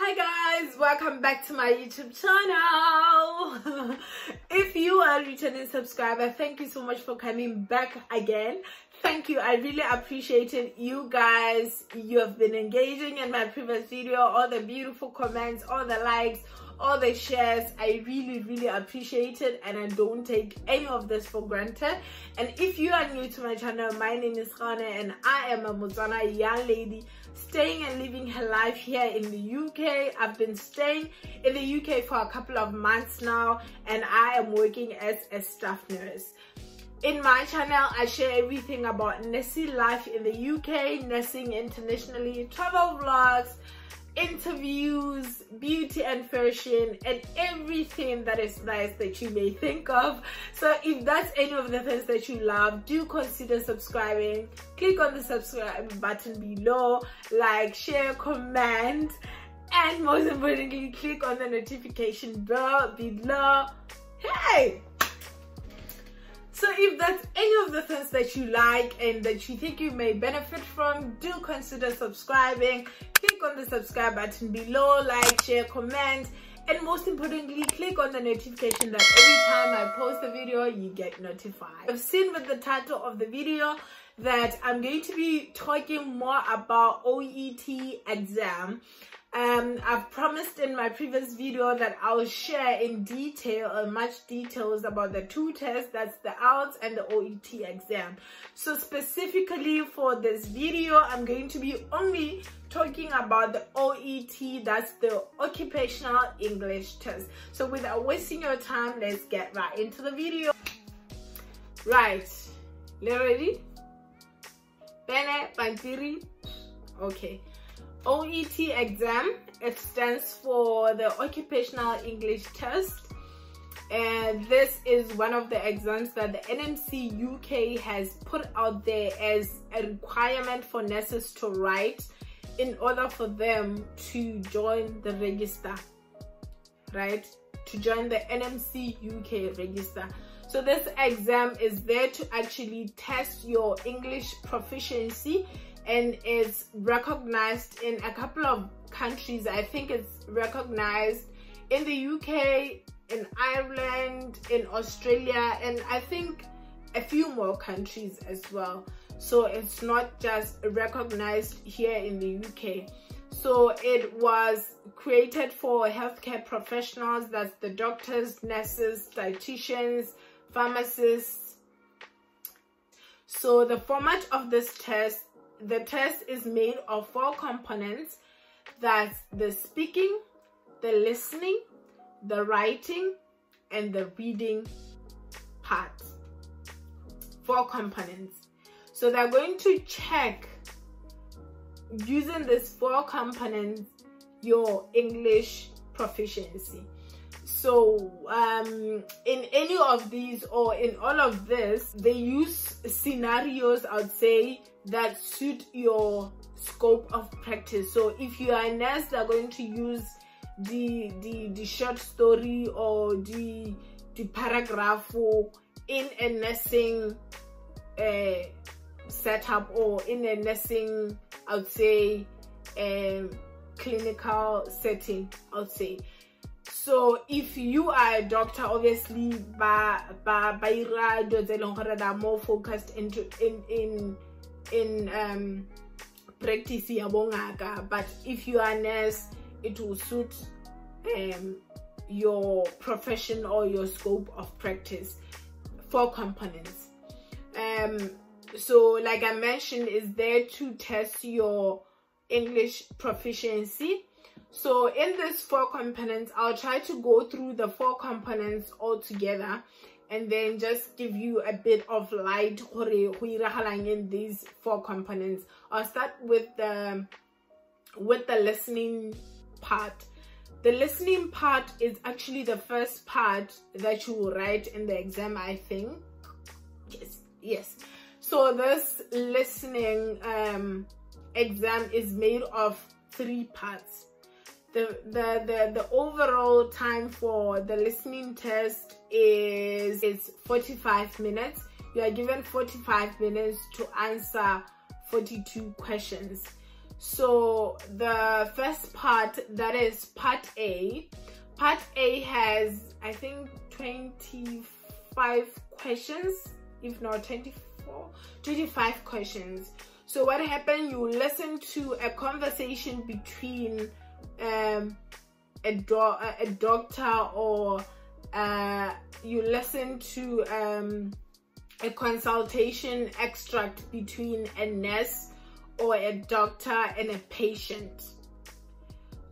Hi guys, welcome back to my YouTube channel. if you are a returning subscriber, thank you so much for coming back again. Thank you, I really appreciated you guys. You have been engaging in my previous video, all the beautiful comments, all the likes, all the shares. I really really appreciate it and i don't take any of this for granted. And if you are new to my channel my name is Gaone and i am a Motswana young lady staying and living her life here in the uk i've been staying in the uk for a couple of months now and i am working as a staff nurse. In my channel i share everything about nursing life in the uk nursing internationally travel vlogs interviews, beauty and fashion, and everything that is nice that you may think of. So if that's any of the things that you love, do consider subscribing. Click on the subscribe button below, like, share, comment, and most importantly, click on the notification bell below. Hey! So if that's any of the things that you like and that you think you may benefit from, do consider subscribing. Click on the subscribe button below, like, share, comment, and most importantly, click on the notification that every time I post a video, you get notified. I've seen with the title of the video that I'm going to be talking more about OET exam um i've promised in my previous video that i'll share in detail uh, much details about the two tests that's the IELTS and the oet exam. So specifically for this video i'm going to be only talking about the oet that's the occupational english test. So without wasting your time let's get right into the video. Right. You ready? Bene, Pantiri. Okay. OET exam. It stands for the Occupational English Test. And this is one of the exams that the NMC UK has put out there as a requirement for nurses to write in order for them to join the register, right? To join the NMC UK register. So this exam is there to actually test your English proficiency and is recognized in a couple of countries. I think it's recognized in the UK, in Ireland, in Australia, and I think a few more countries as well. So it's not just recognized here in the UK. So it was created for healthcare professionals, that's the doctors, nurses, dietitians, pharmacists. So the format of this test the test is made of four components. That's the speaking, the listening, the writing, and the reading part. Four components. So they're going to check using these four components your English proficiency. So um, in any of these or in all of this, they use scenarios, I'd say, that suit your scope of practice. So if you are a nurse, they're going to use the the the short story or the the paragraph in a nursing uh, setup or in a nursing, I would say, um, clinical setting, I would say. So if you are a doctor, obviously, ba ba ba ira are more focused into in in in um, practice ya but if you are a nurse it will suit um, your profession or your scope of practice. Four components. Um, so like i mentioned is there to test your english proficiency so in this four components i'll try to go through the four components all together and then just give you a bit of light in these four components. I'll start with the with the listening part. The listening part is actually the first part that you will write in the exam i think. Yes yes. So this listening um exam is made of three parts the, the, the, overall time for the listening test is, is 45 minutes. You are given 45 minutes to answer 42 questions. so the first part that is part a part a has i think 25 questions if not 24 25 questions so what happened you listen to a conversation between um, a, do a doctor or uh, you listen to um, a consultation extract between a nurse or a doctor and a patient.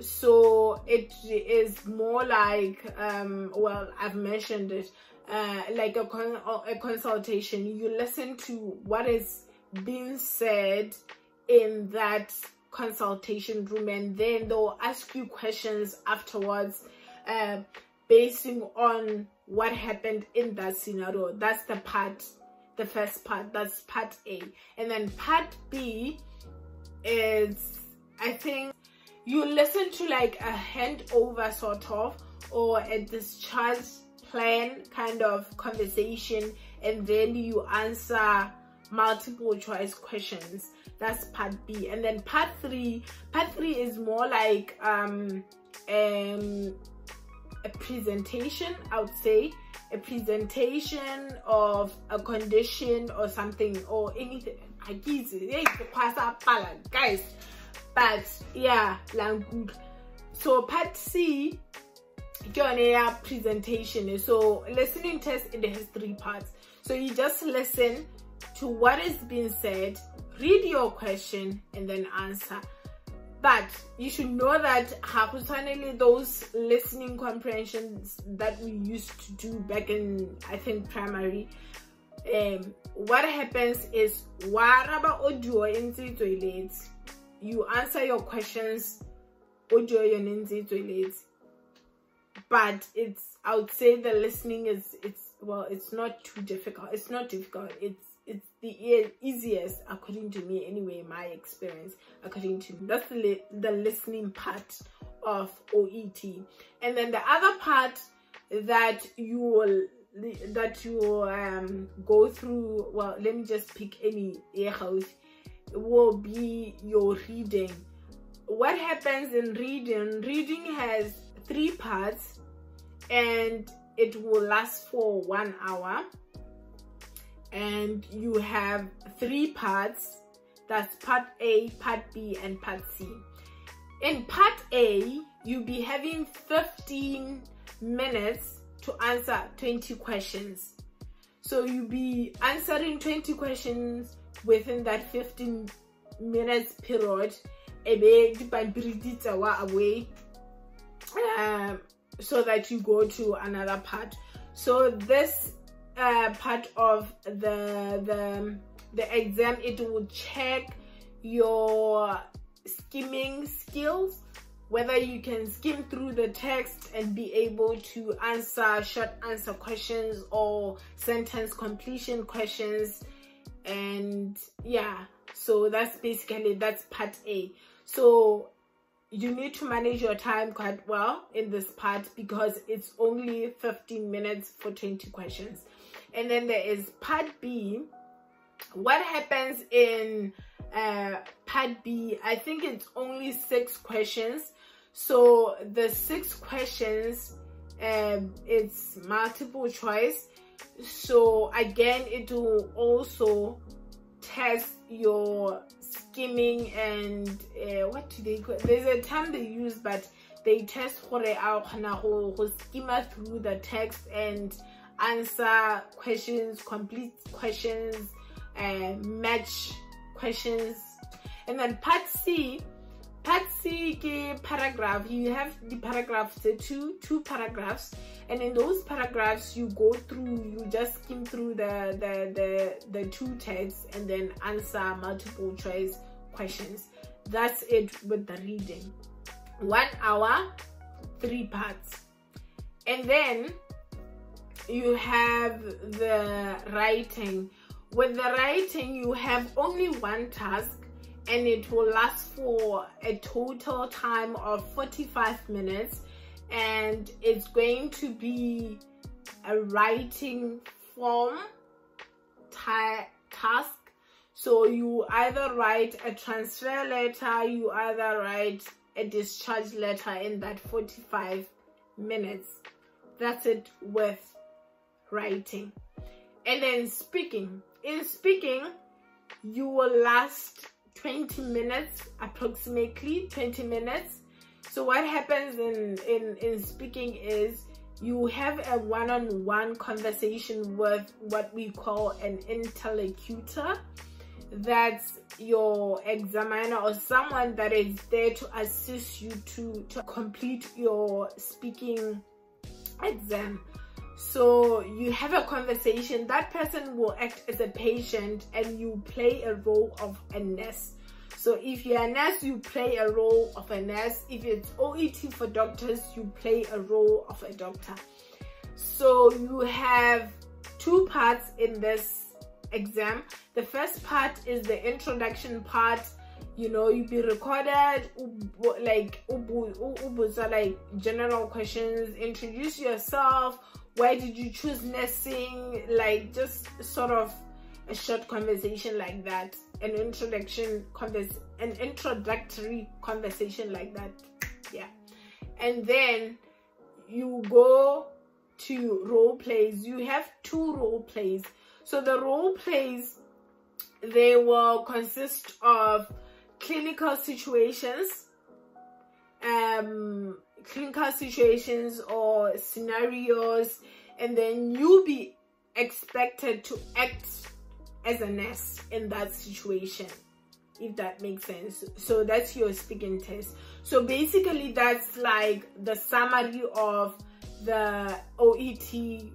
So it is more like um, well i've mentioned it uh, like a, con a consultation. You listen to what is being said in that consultation room and then they'll ask you questions afterwards uh, basing on what happened in that scenario. That's the part the first part. That's part a. And then part b is i think you listen to like a handover sort of or a discharge plan kind of conversation and then you answer multiple choice questions that's part b. And then part three part three is more like um um a presentation i would say. A presentation of a condition or something or anything. I guess guys. But yeah language. So part c your presentation. So listening test in the history parts. So you just listen to what is being said read your question and then answer. But you should know that finally those listening comprehensions that we used to do back in i think primary um what happens is waraba audio you answer your questions audio but it's i would say the listening is it's well it's not too difficult it's not difficult. It's it's the easiest according to me anyway my experience according to me that's the, the listening part of oet and then the other part that you will that you um go through well let me just pick any will be your reading. What happens in reading? Reading has three parts and it will last for one hour and you have three parts. That's part a part b and part c. In part a you'll be having 15 minutes to answer 20 questions. So you'll be answering 20 questions within that 15 minutes period. Away um, so that you go to another part. So this uh, part of the the the exam it will check your skimming skills whether you can skim through the text and be able to answer short answer questions or sentence completion questions. And yeah so that's basically that's part a. So you need to manage your time quite well in this part because it's only 15 minutes for 20 questions and then there is part b. What happens in uh, part b? I think it's only six questions. So the six questions um, it's multiple choice. So again it will also test your skimming and uh, what do they call there's a term they use but they test for a skimmer through the text and answer questions complete questions uh, match questions. And then part c part c paragraph you have the paragraphs the two two paragraphs. And in those paragraphs you go through you just skim through the the the, the two texts and then answer multiple choice questions. That's it with the reading. One hour three parts. And then you have the writing with the writing you have only one task and it will last for a total time of 45 minutes and it's going to be a writing form task So you either write a transfer letter, you either write a discharge letter in that 45 minutes. That's it with writing. And then speaking. In speaking, you will last 20 minutes, approximately 20 minutes. So what happens in, in, in speaking is you have a one-on-one -on -one conversation with what we call an interlocutor that's your examiner or someone that is there to assist you to to complete your speaking exam so you have a conversation that person will act as a patient and you play a role of a nurse so if you're a nurse you play a role of a nurse if it's oet for doctors you play a role of a doctor so you have two parts in this exam the first part is the introduction part you know you be recorded like like general questions introduce yourself why did you choose nursing? Like just sort of a short conversation like that an introduction convers an introductory conversation like that. Yeah. And then you go to role plays. You have two role plays. So the role plays, they will consist of clinical situations, um, clinical situations or scenarios, and then you'll be expected to act as a nurse in that situation if that makes sense so that's your speaking test so basically that's like the summary of the oet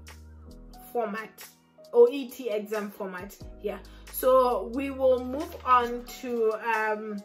format OET exam format. Yeah. So we will move on to um,